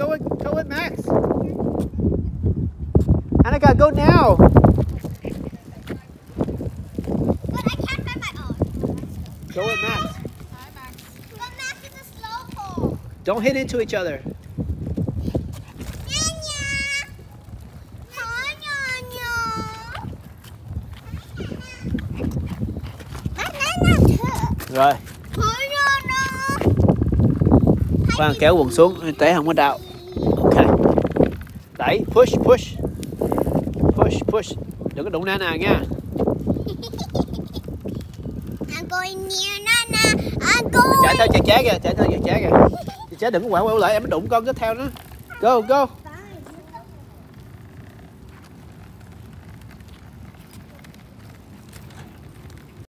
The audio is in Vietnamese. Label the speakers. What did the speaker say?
Speaker 1: go with, go with Max. Annika, go now.
Speaker 2: But I can't find my own.
Speaker 1: Go with Max.
Speaker 2: But Max is a slow pole.
Speaker 1: Don't hit into each other. Rồi. Khoan kéo quần xuống, té không có đau. Đẩy, push, push. Push, push. Đừng có đụng Nana nha.
Speaker 2: I'm going near Nana. I'm going.
Speaker 1: Chạy theo chạy chế kìa, chạy theo chạy chế kìa. Chạy chế đừng có quẹo quẹo lại, em đụng con cứ theo nó. Go, go.